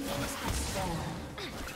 Minions have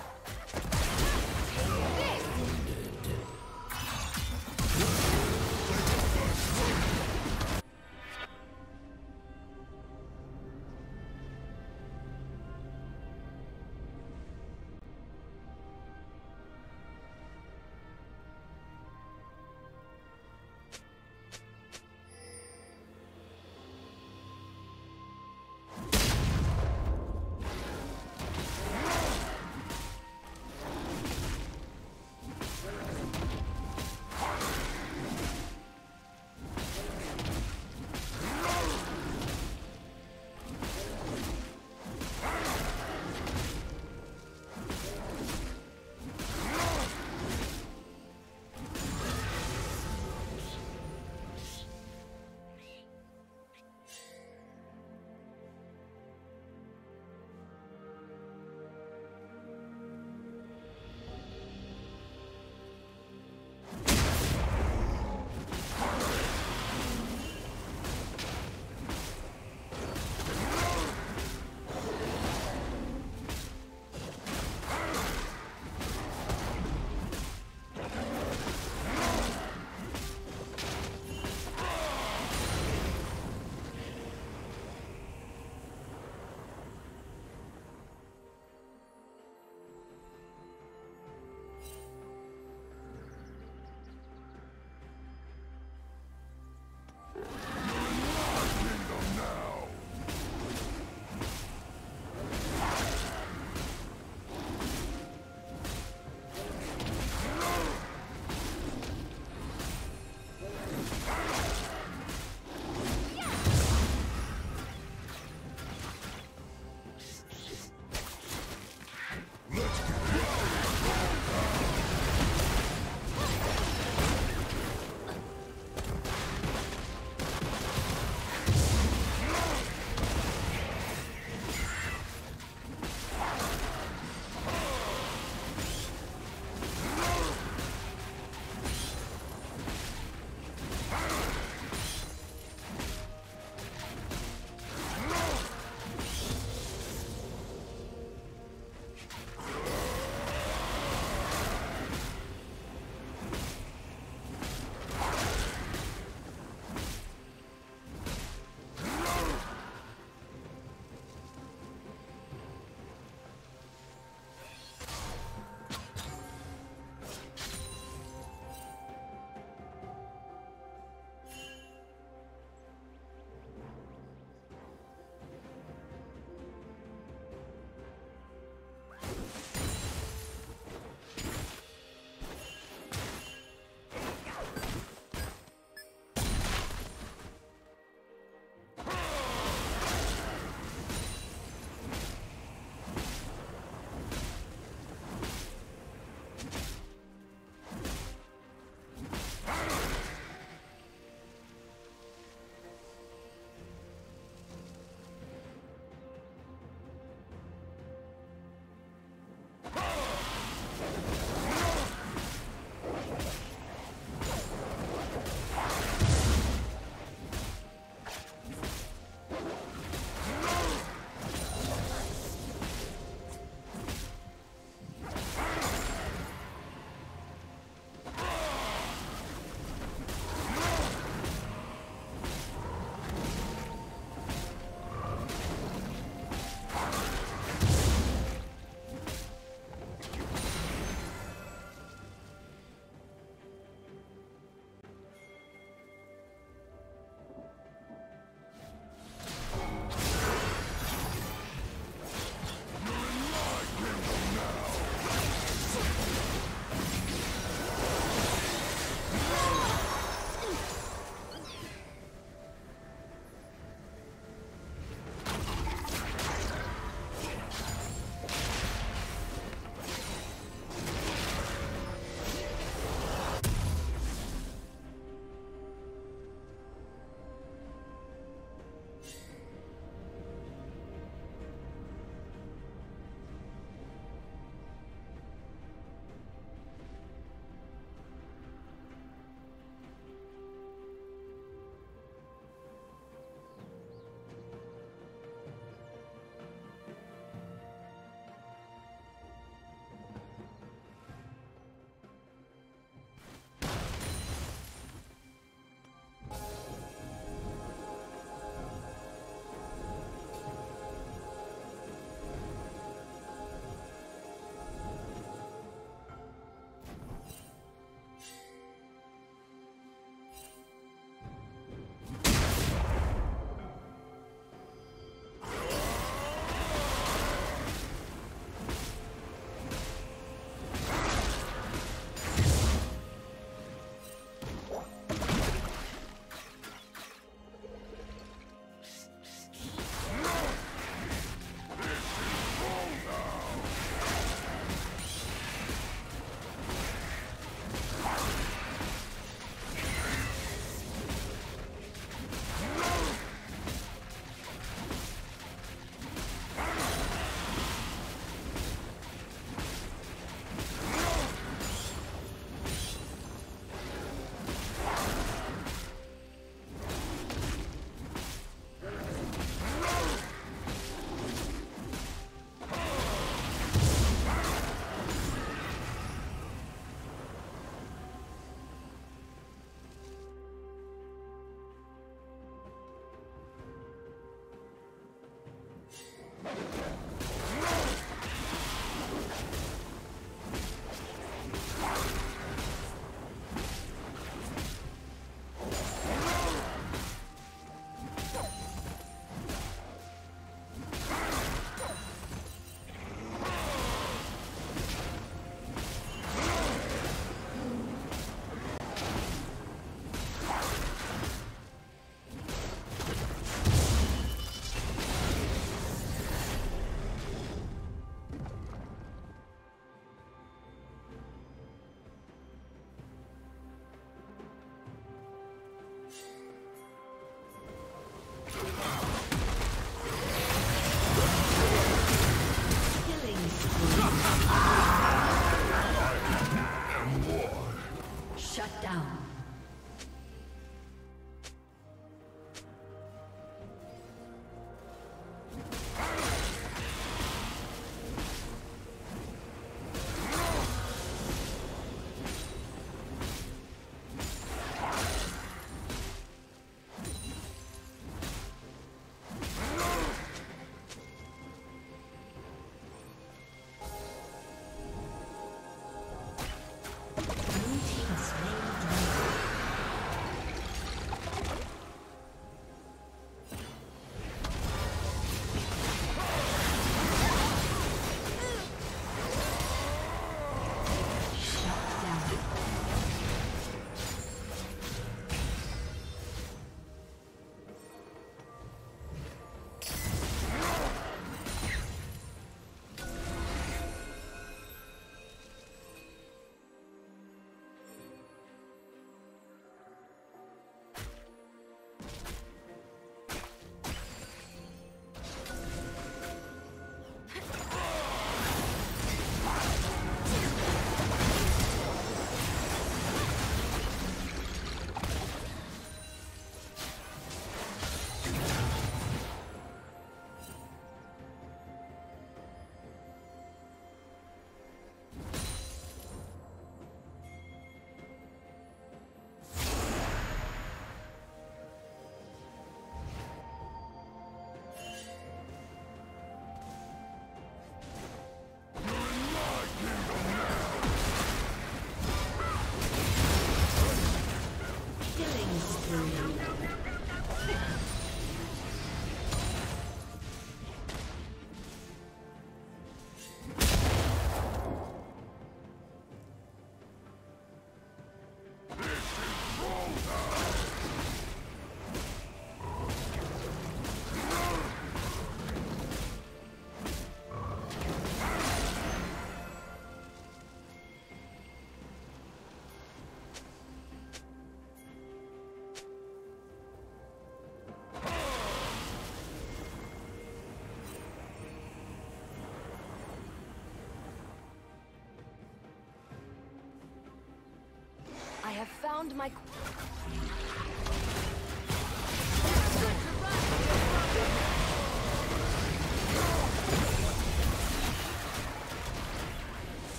Beyond my...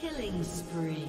Killing spree.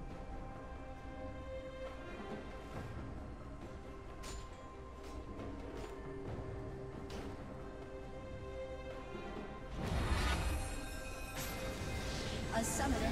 A summoner.